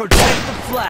Protect the flag.